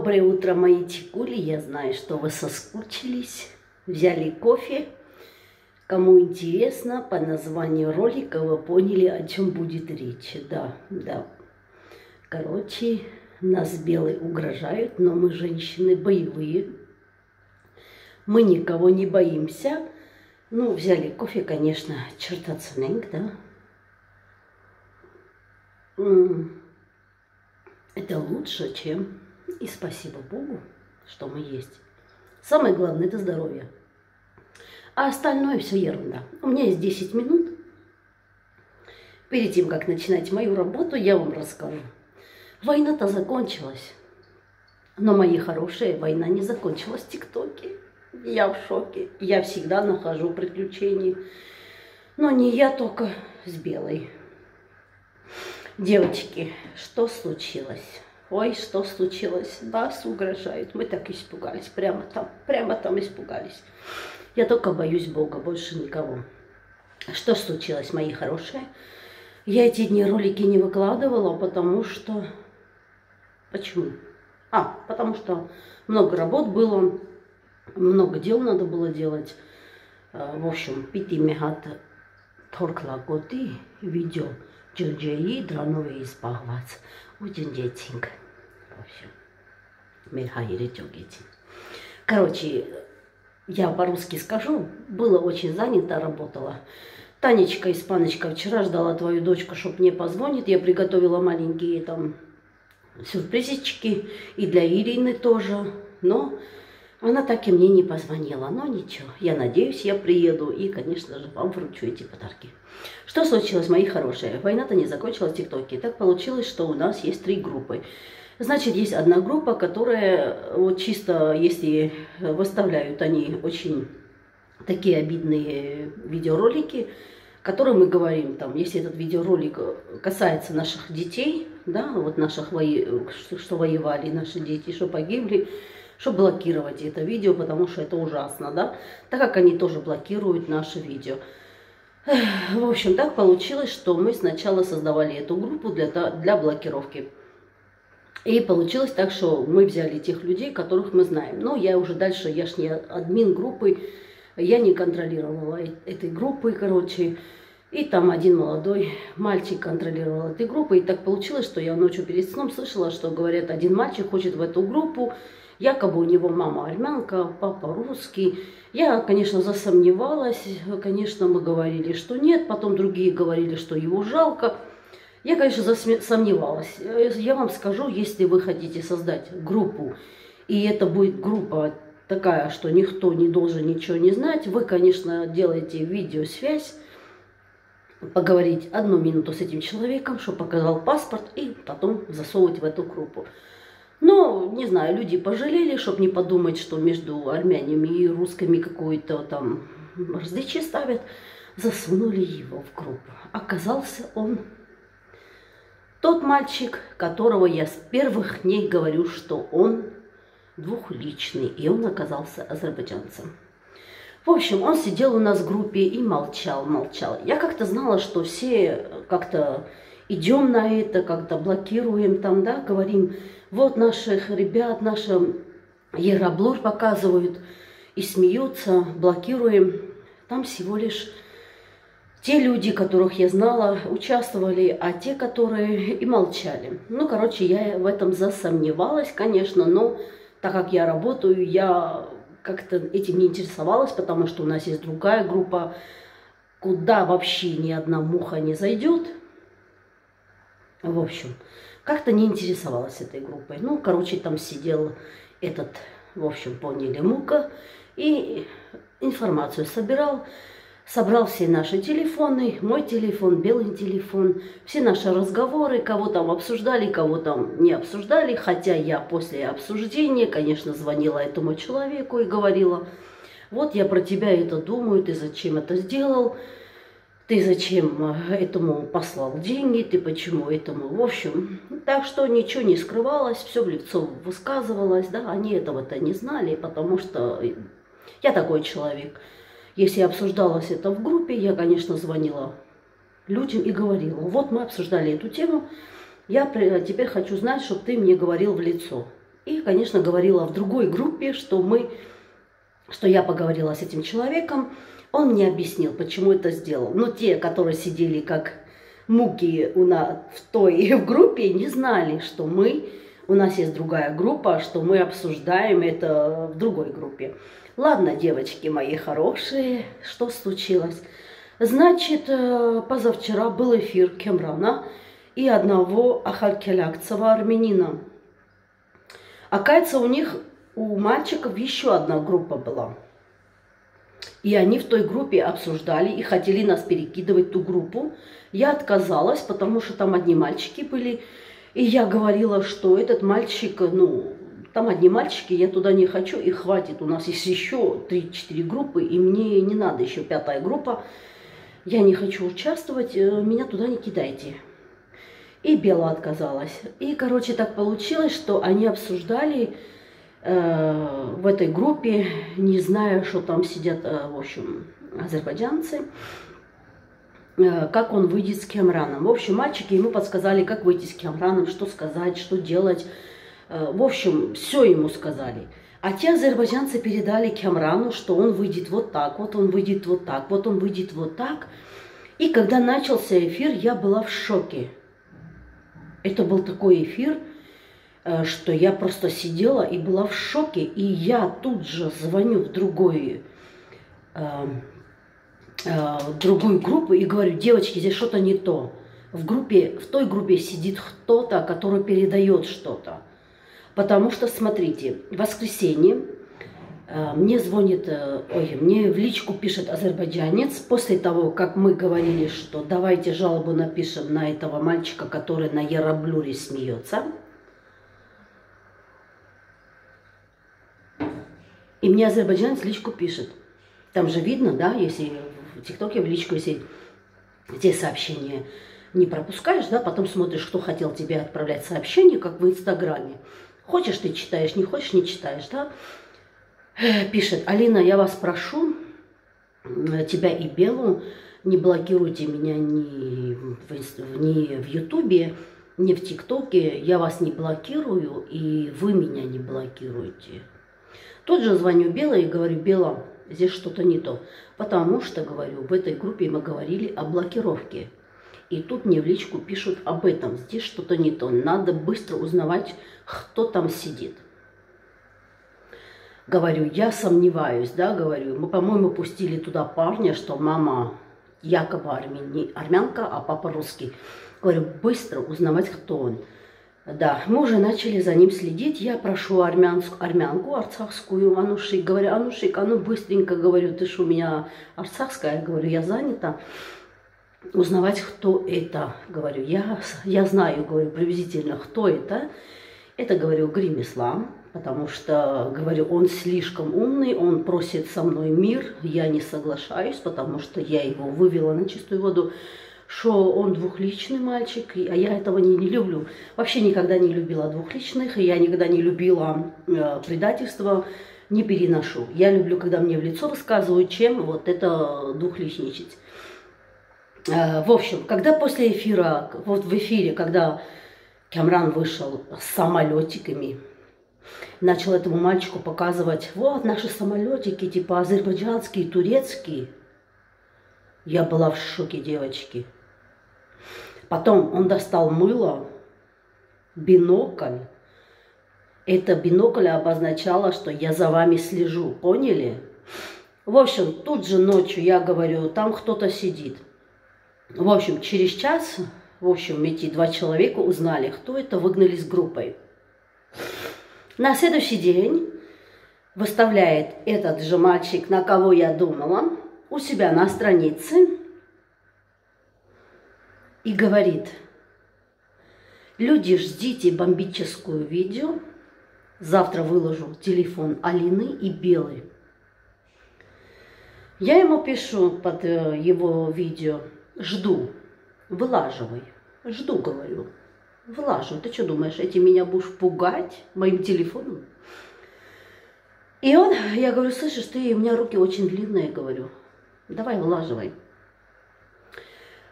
Доброе утро, мои чекули. Я знаю, что вы соскучились. Взяли кофе. Кому интересно, по названию ролика вы поняли, о чем будет речь. Да, да. Короче, нас белые угрожают, но мы женщины боевые. Мы никого не боимся. Ну, взяли кофе, конечно, чертацаненг, да. Это лучше, чем и спасибо Богу, что мы есть. Самое главное – это здоровье. А остальное все ерунда. У меня есть 10 минут. Перед тем, как начинать мою работу, я вам расскажу. Война-то закончилась. Но, мои хорошие, война не закончилась в ТикТоке. Я в шоке. Я всегда нахожу приключения. Но не я только с Белой. Девочки, что случилось? Ой, что случилось? Нас угрожают. Мы так испугались. Прямо там, прямо там испугались. Я только боюсь Бога, больше никого. Что случилось, мои хорошие? Я эти дни ролики не выкладывала, потому что... Почему? А, потому что много работ было, много дел надо было делать. А, в общем, пяти мегат торклаготы видео Cırcığı dranovi ispahvat. Очень детинг. В общем, Мирхаире Чогетин. Короче, я по-русски скажу, было очень занято, работала. Танечка, испаночка, вчера ждала твою дочку, чтоб мне позвонит. Я приготовила маленькие там сюрпризички и для Ирины тоже. Но она так и мне не позвонила, но ничего. Я надеюсь, я приеду и, конечно же, вам вручу эти подарки. Что случилось, мои хорошие? Война-то не закончилась в ТикТоке. Так получилось, что у нас есть три группы. Значит, есть одна группа, которая вот чисто, если выставляют они очень такие обидные видеоролики, которые мы говорим, там, если этот видеоролик касается наших детей, да, вот наших, во... что воевали наши дети, что погибли, чтобы блокировать это видео, потому что это ужасно, да, так как они тоже блокируют наши видео. В общем, так получилось, что мы сначала создавали эту группу для, для блокировки. И получилось так, что мы взяли тех людей, которых мы знаем. Но я уже дальше, я ж не админ группы, я не контролировала этой группы, короче. И там один молодой мальчик контролировал этой группы. И так получилось, что я ночью перед сном слышала, что говорят, один мальчик хочет в эту группу. Якобы у него мама армянка, папа русский. Я, конечно, засомневалась. Конечно, мы говорили, что нет. Потом другие говорили, что его жалко. Я, конечно, засомневалась. Я вам скажу, если вы хотите создать группу, и это будет группа такая, что никто не должен ничего не знать, вы, конечно, делаете видеосвязь, поговорить одну минуту с этим человеком, чтобы показал паспорт, и потом засовывать в эту группу. Но, не знаю, люди пожалели, чтобы не подумать, что между армянами и русскими какое-то там различие ставят. Засунули его в группу. Оказался он тот мальчик, которого я с первых дней говорю, что он двухличный, и он оказался азербайджанцем. В общем, он сидел у нас в группе и молчал, молчал. Я как-то знала, что все как-то идем на это, как-то блокируем там, да, говорим, вот наших ребят, наши Ераблур показывают и смеются, блокируем. Там всего лишь те люди, которых я знала, участвовали, а те, которые и молчали. Ну, короче, я в этом засомневалась, конечно, но так как я работаю, я как-то этим не интересовалась, потому что у нас есть другая группа, куда вообще ни одна муха не зайдет. В общем, как-то не интересовалась этой группой. Ну, короче, там сидел этот, в общем, поняли, Мука, и информацию собирал. Собрал все наши телефоны, мой телефон, белый телефон, все наши разговоры, кого там обсуждали, кого там не обсуждали. Хотя я после обсуждения, конечно, звонила этому человеку и говорила, вот я про тебя это думаю, ты зачем это сделал, ты зачем э, этому послал деньги, ты почему этому, в общем. Так что ничего не скрывалось, все в лицо высказывалось, да, они этого-то не знали, потому что я такой человек. Если обсуждалось это в группе, я, конечно, звонила людям и говорила, вот мы обсуждали эту тему, я теперь хочу знать, чтобы ты мне говорил в лицо. И, конечно, говорила в другой группе, что мы, что я поговорила с этим человеком, он мне объяснил, почему это сделал. Но те, которые сидели как муки у нас в той в группе, не знали, что мы, у нас есть другая группа, что мы обсуждаем это в другой группе. Ладно, девочки мои хорошие, что случилось? Значит, э, позавчера был эфир Кемрана и одного Ахалькелякцева армянина. Оказывается, у них, у мальчиков еще одна группа была. И они в той группе обсуждали и хотели нас перекидывать ту группу. Я отказалась, потому что там одни мальчики были. И я говорила, что этот мальчик, ну, там одни мальчики, я туда не хочу, и хватит. У нас есть еще 3-4 группы, и мне не надо еще пятая группа. Я не хочу участвовать, э, меня туда не кидайте. И Бела отказалась. И, короче, так получилось, что они обсуждали в этой группе, не зная, что там сидят, э, в общем, азербайджанцы, э, как он выйдет с Кемраном. В общем, мальчики ему подсказали, как выйти с Кемраном, что сказать, что делать. Э, в общем, все ему сказали. А те азербайджанцы передали Кемрану, что он выйдет вот так, вот он выйдет вот так, вот он выйдет вот так. И когда начался эфир, я была в шоке. Это был такой эфир, э, что я просто сидела и была в шоке. И я тут же звоню в другой, э, э, другую группу и говорю, девочки, здесь что-то не то. В, группе, в той группе сидит кто-то, который передает что-то. Потому что, смотрите, в воскресенье э, мне звонит, э, ой, мне в личку пишет азербайджанец, после того, как мы говорили, что давайте жалобу напишем на этого мальчика, который на Яраблюре смеется. Мне азербайджанец личку пишет. Там же видно, да, если в ТикТоке в личку, если те сообщения не пропускаешь, да, потом смотришь, кто хотел тебе отправлять сообщение, как в Инстаграме. Хочешь ты читаешь, не хочешь не читаешь, да? Э, пишет, Алина, я вас прошу, тебя и Белу, не блокируйте меня ни в, ни в Ютубе, ни в ТикТоке. Я вас не блокирую, и вы меня не блокируете. Тут же звоню Белой и говорю, Бела, здесь что-то не то. Потому что, говорю, в этой группе мы говорили о блокировке. И тут мне в личку пишут об этом. Здесь что-то не то. Надо быстро узнавать, кто там сидит. Говорю, я сомневаюсь, да, говорю. Мы, по-моему, пустили туда парня, что мама якобы армяни, армянка, а папа русский. Говорю, быстро узнавать, кто он. Да, мы уже начали за ним следить. Я прошу армянск, армянку арцахскую, Анушик. Говорю, Анушик, а ну быстренько, говорю, ты что, у меня арцахская? Говорю, я занята узнавать, кто это. Говорю, я, я знаю, говорю, приблизительно, кто это. Это, говорю, Грим Ислам, потому что, говорю, он слишком умный, он просит со мной мир, я не соглашаюсь, потому что я его вывела на чистую воду, что он двухличный мальчик, а я этого не, не люблю. Вообще никогда не любила двухличных, и я никогда не любила э, предательство, не переношу. Я люблю, когда мне в лицо рассказывают, чем вот это двухличничать. Э, в общем, когда после эфира, вот в эфире, когда Камран вышел с самолетиками, начал этому мальчику показывать, вот наши самолетики, типа азербайджанские, турецкие. Я была в шоке, девочки. Потом он достал мыло, бинокль. Это бинокль обозначало, что я за вами слежу, поняли? В общем, тут же ночью я говорю, там кто-то сидит. В общем, через час, в общем, эти два человека узнали, кто это, выгнали с группой. На следующий день выставляет этот же мальчик, на кого я думала, у себя на странице и говорит, люди, ждите бомбическую видео, завтра выложу телефон Алины и Белой. Я ему пишу под э, его видео, Жду. Вылаживай. Жду, говорю. Вылаживай. Ты что думаешь, эти меня будешь пугать моим телефоном? И он, я говорю, слышишь, ты, у меня руки очень длинные, говорю. Давай, вылаживай.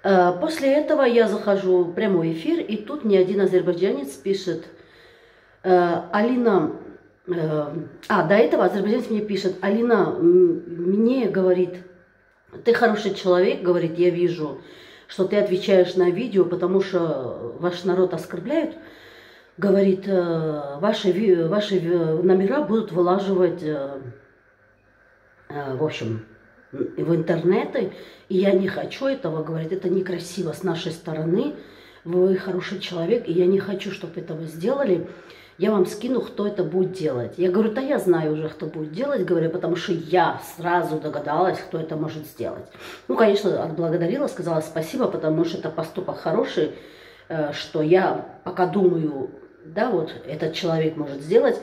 Э, после этого я захожу в прямой эфир, и тут мне один азербайджанец пишет, Э, Алина, э, а, до этого азербайджанец мне пишет, Алина мне говорит, ты хороший человек, говорит, я вижу, что ты отвечаешь на видео, потому что ваш народ оскорбляют. Говорит, ваши, ваши номера будут вылаживать, в общем, в интернеты, и я не хочу этого, говорит, это некрасиво с нашей стороны, вы хороший человек, и я не хочу, чтобы этого сделали я вам скину, кто это будет делать. Я говорю, да я знаю уже, кто будет делать, говорю, потому что я сразу догадалась, кто это может сделать. Ну, конечно, отблагодарила, сказала спасибо, потому что это поступок хороший, э, что я пока думаю, да, вот этот человек может сделать,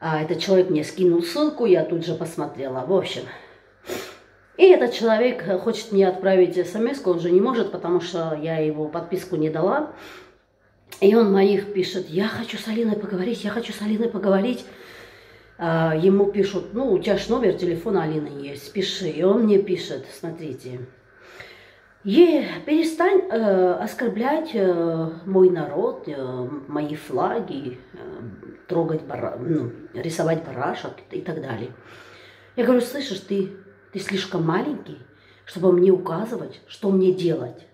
а этот человек мне скинул ссылку, я тут же посмотрела. В общем, и этот человек хочет мне отправить смс, он же не может, потому что я его подписку не дала. И он моих пишет, я хочу с Алиной поговорить, я хочу с Алиной поговорить. А, ему пишут, ну, у тебя же номер телефона Алины есть, пиши. И он мне пишет, смотрите, Е, перестань э, оскорблять э, мой народ, э, мои флаги, э, трогать, бара, ну, рисовать барашек и так далее. Я говорю, слышишь, ты, ты слишком маленький, чтобы мне указывать, что мне делать.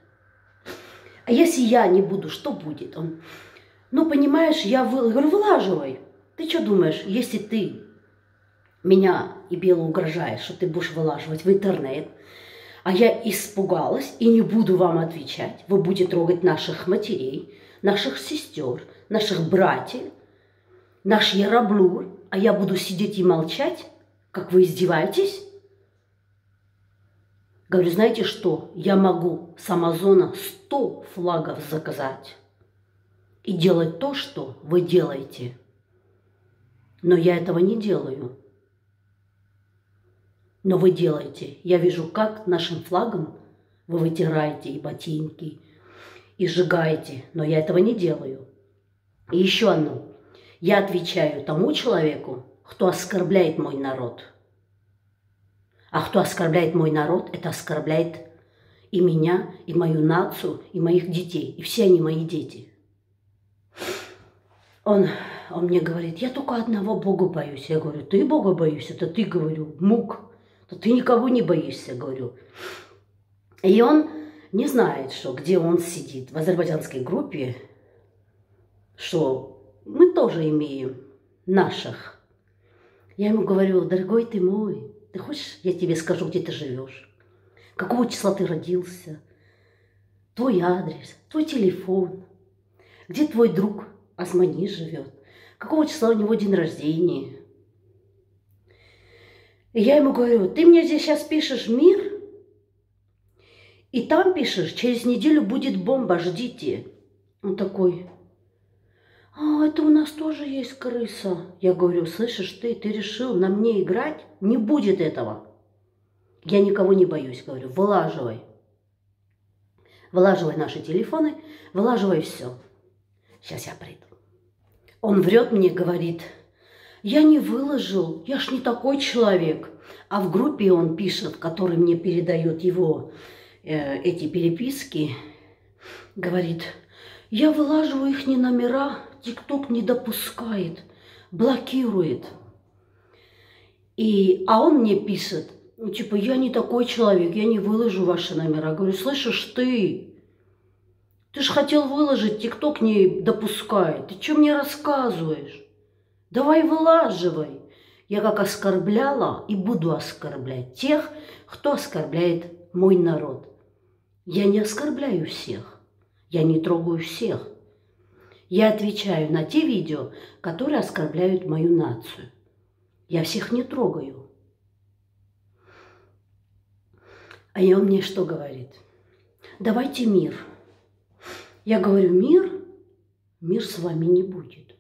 А если я не буду, что будет? Он, ну, понимаешь, я вы... говорю, вылаживай. Ты что думаешь, если ты меня и Белу угрожаешь, что ты будешь вылаживать в интернет, а я испугалась и не буду вам отвечать, вы будете трогать наших матерей, наших сестер, наших братьев, наш яраблур, а я буду сидеть и молчать, как вы издеваетесь? Говорю, знаете что, я могу с Амазона 100 флагов заказать и делать то, что вы делаете. Но я этого не делаю. Но вы делаете. Я вижу, как нашим флагом вы вытираете и ботинки, и сжигаете. Но я этого не делаю. И еще одно. Я отвечаю тому человеку, кто оскорбляет мой народ – а кто оскорбляет мой народ, это оскорбляет и меня, и мою нацию, и моих детей. И все они мои дети. Он, он мне говорит, я только одного Бога боюсь. Я говорю, ты Бога боишься? Это ты, говорю, мук. То ты никого не боишься, говорю. И он не знает, что где он сидит в азербайджанской группе, что мы тоже имеем наших. Я ему говорю, дорогой ты мой, ты хочешь, я тебе скажу, где ты живешь? Какого числа ты родился? Твой адрес, твой телефон. Где твой друг Османи живет? Какого числа у него день рождения? И я ему говорю, ты мне здесь сейчас пишешь мир, и там пишешь, через неделю будет бомба, ждите. Он такой, а, это у нас тоже есть крыса. Я говорю, слышишь ты, ты решил на мне играть? Не будет этого. Я никого не боюсь, говорю, вылаживай. Вылаживай наши телефоны, вылаживай все. Сейчас я приду. Он врет мне, говорит, я не выложил, я ж не такой человек. А в группе он пишет, который мне передает его э, эти переписки, говорит, я вылаживаю их не номера, ТикТок не допускает, блокирует. И, а он мне пишет, ну, типа, я не такой человек, я не выложу ваши номера. Говорю, слышишь, ты, ты же хотел выложить, ТикТок не допускает. Ты что мне рассказываешь? Давай вылаживай. Я как оскорбляла и буду оскорблять тех, кто оскорбляет мой народ. Я не оскорбляю всех, я не трогаю всех. Я отвечаю на те видео, которые оскорбляют мою нацию. Я всех не трогаю. А он мне что говорит? Давайте мир. Я говорю, мир? Мир с вами не будет.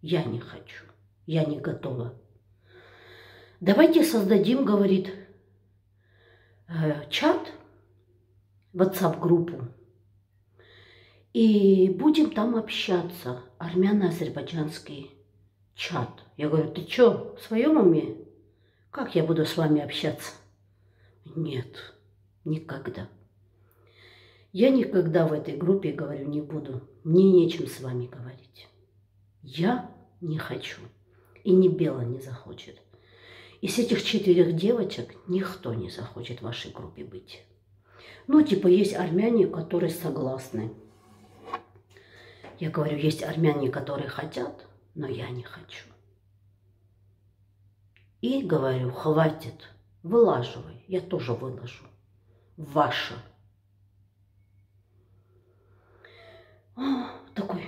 Я не хочу. Я не готова. Давайте создадим, говорит, э, чат, WhatsApp-группу и будем там общаться. Армяно-азербайджанский чат. Я говорю, ты что, в своем уме? Как я буду с вами общаться? Нет, никогда. Я никогда в этой группе, говорю, не буду. Мне нечем с вами говорить. Я не хочу. И ни Бела не захочет. Из этих четверых девочек никто не захочет в вашей группе быть. Ну, типа, есть армяне, которые согласны. Я говорю, есть армяне, которые хотят, но я не хочу. И говорю, хватит, вылаживай, я тоже выложу. Ваше. А, такой,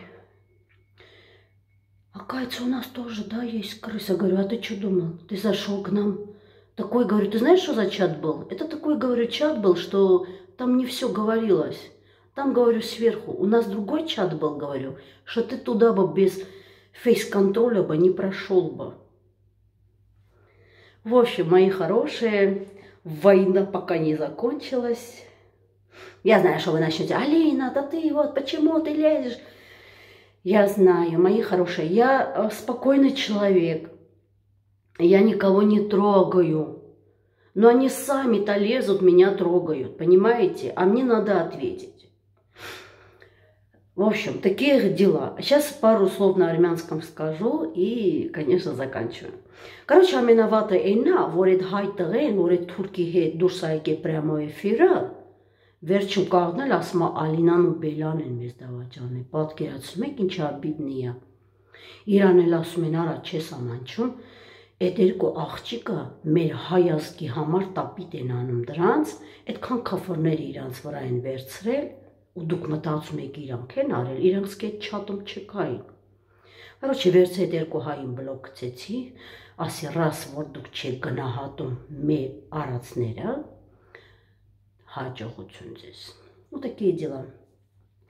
оказывается, у нас тоже, да, есть крыса. Говорю, а ты что думал? Ты зашел к нам. Такой, говорю, ты знаешь, что за чат был? Это такой, говорю, чат был, что там не все говорилось. Там, говорю, сверху. У нас другой чат был, говорю, что ты туда бы без фейс-контроля бы не прошел бы. В общем, мои хорошие, война пока не закончилась. Я знаю, что вы начнете, Алина, да ты вот, почему ты лезешь? Я знаю, мои хорошие, я э, спокойный человек. Я никого не трогаю. Но они сами-то лезут, меня трогают, понимаете? А мне надо ответить. В общем, такие дела. Сейчас пару слов на армянском скажу и, конечно, заканчиваю. Короче, ամենավատը այնա, որ այդ հայ տղեն, որ այդ թուրքի հետ դուրս ա եկե պրյամո էֆիրը, վերջում կաղնել ասում է Ալինան ու Բելան են մեզ դավաճանել։ Պատկերացնում եք ինչա բիդնի է։ Իրան էլ ասում են արա չես ամանչում, այդ երկու աղջիկը մեր հայազգի համար տապիտ են անում դրանց, այդքան քֆրներ իրանց վրա են վերցրել ու դուք մտածում եք իրանք են արել, իրանք սկետ չատում չկային։ Короче, վերցե այդ երկու հային բլոկ գցեցի, ասի ռաս, որ դուք չեք գնահատում մեր արածները, հաջողություն ձեզ։ Вот такие дела.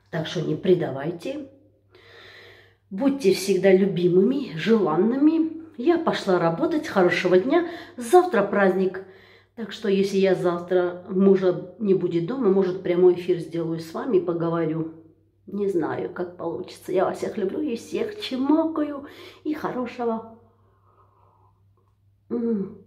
Так что не предавайте. Будьте всегда любимыми, желанными. Я пошла работать. Хорошего дня. Завтра праздник. Так что, если я завтра мужа не будет дома, может, прямой эфир сделаю с вами, поговорю. Не знаю, как получится. Я вас всех люблю и всех чмокаю. И хорошего. М -м.